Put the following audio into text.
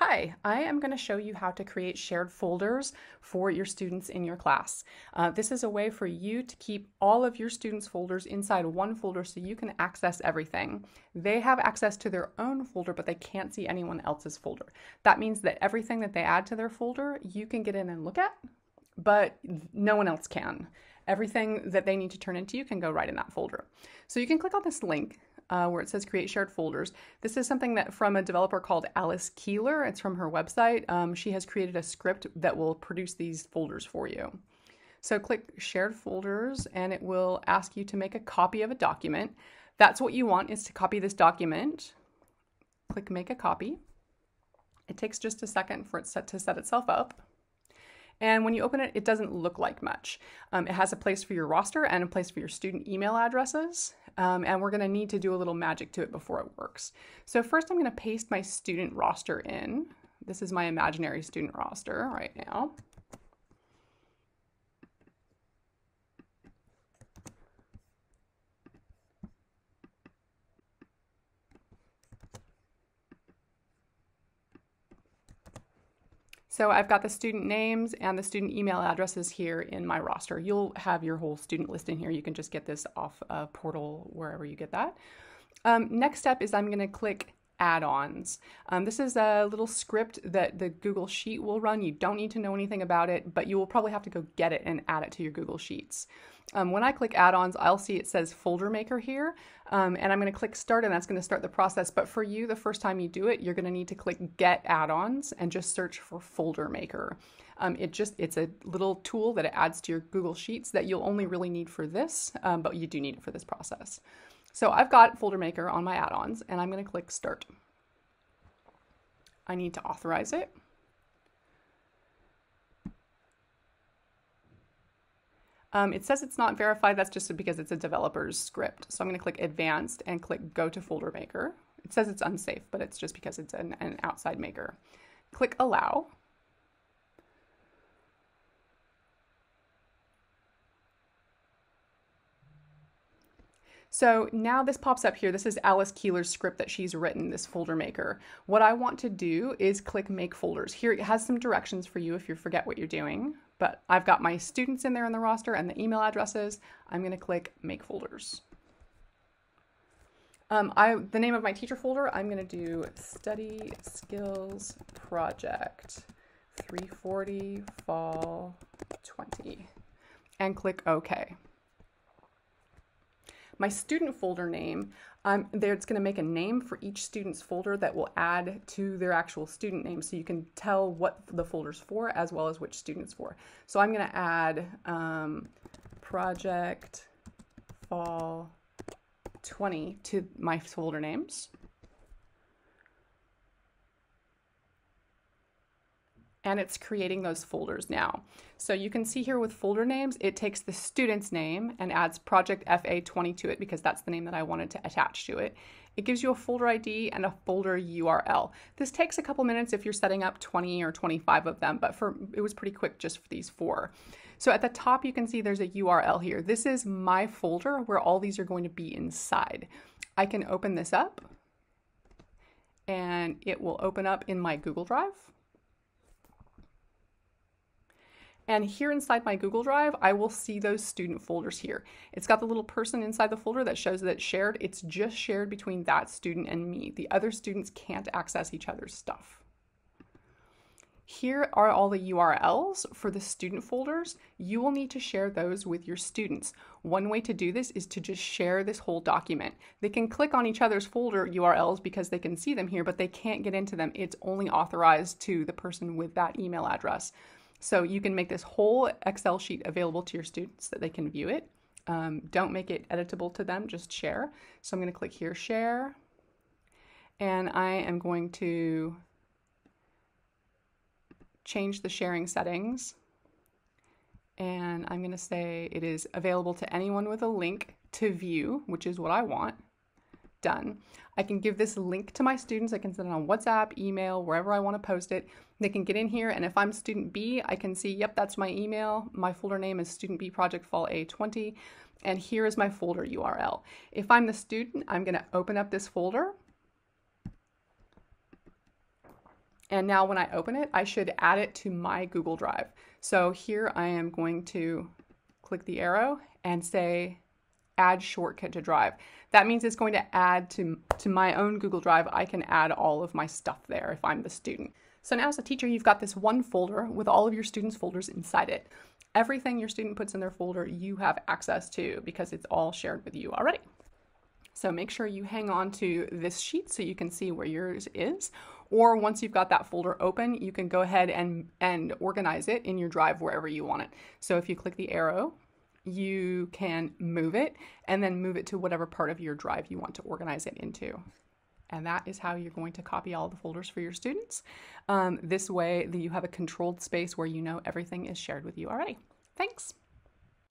Hi, I am going to show you how to create shared folders for your students in your class. Uh, this is a way for you to keep all of your students' folders inside one folder so you can access everything. They have access to their own folder, but they can't see anyone else's folder. That means that everything that they add to their folder, you can get in and look at, but no one else can. Everything that they need to turn into you can go right in that folder. So you can click on this link uh, where it says create shared folders. This is something that from a developer called Alice Keeler. It's from her website. Um, she has created a script that will produce these folders for you. So click shared folders and it will ask you to make a copy of a document. That's what you want is to copy this document. Click make a copy. It takes just a second for it set to set itself up. And when you open it, it doesn't look like much. Um, it has a place for your roster and a place for your student email addresses. Um, and we're going to need to do a little magic to it before it works. So first I'm going to paste my student roster in. This is my imaginary student roster right now. So I've got the student names and the student email addresses here in my roster. You'll have your whole student list in here. You can just get this off a portal wherever you get that. Um, next step is I'm going to click add-ons. Um, this is a little script that the Google Sheet will run. You don't need to know anything about it, but you will probably have to go get it and add it to your Google Sheets. Um, when I click add-ons, I'll see it says folder maker here, um, and I'm going to click start and that's going to start the process. But for you, the first time you do it, you're going to need to click get add-ons and just search for folder maker. Um, it just it's a little tool that it adds to your Google Sheets that you'll only really need for this, um, but you do need it for this process. So I've got folder maker on my add-ons and I'm going to click start. I need to authorize it. Um, it says it's not verified. That's just because it's a developer's script. So I'm going to click advanced and click go to folder maker. It says it's unsafe, but it's just because it's an, an outside maker. Click allow. So now this pops up here. This is Alice Keeler's script that she's written, this folder maker. What I want to do is click make folders. Here it has some directions for you if you forget what you're doing, but I've got my students in there in the roster and the email addresses. I'm gonna click make folders. Um, I The name of my teacher folder, I'm gonna do study skills project 340 fall 20 and click OK my student folder name, um, there it's going to make a name for each student's folder that will add to their actual student name so you can tell what the folder's for as well as which student's for. So I'm going to add um, project fall 20 to my folder names. And it's creating those folders now. So you can see here with folder names, it takes the student's name and adds project FA20 to it because that's the name that I wanted to attach to it. It gives you a folder ID and a folder URL. This takes a couple minutes if you're setting up 20 or 25 of them, but for it was pretty quick just for these four. So at the top, you can see there's a URL here. This is my folder where all these are going to be inside. I can open this up and it will open up in my Google Drive. And here inside my Google Drive, I will see those student folders here. It's got the little person inside the folder that shows that it's shared. It's just shared between that student and me. The other students can't access each other's stuff. Here are all the URLs for the student folders. You will need to share those with your students. One way to do this is to just share this whole document. They can click on each other's folder URLs because they can see them here, but they can't get into them. It's only authorized to the person with that email address. So you can make this whole Excel sheet available to your students that they can view it. Um, don't make it editable to them, just share. So I'm going to click here, share. And I am going to change the sharing settings. And I'm going to say it is available to anyone with a link to view, which is what I want done. I can give this link to my students. I can send it on WhatsApp, email, wherever I want to post it. They can get in here, and if I'm student B, I can see, yep, that's my email. My folder name is student B project fall A20, and here is my folder URL. If I'm the student, I'm going to open up this folder. And now when I open it, I should add it to my Google Drive. So here I am going to click the arrow and say add shortcut to drive. That means it's going to add to, to my own Google Drive. I can add all of my stuff there if I'm the student. So now as a teacher, you've got this one folder with all of your students' folders inside it. Everything your student puts in their folder, you have access to because it's all shared with you already. So make sure you hang on to this sheet so you can see where yours is. Or once you've got that folder open, you can go ahead and, and organize it in your drive wherever you want it. So if you click the arrow, you can move it and then move it to whatever part of your drive you want to organize it into. And that is how you're going to copy all the folders for your students. Um, this way, you have a controlled space where you know everything is shared with you already. Thanks.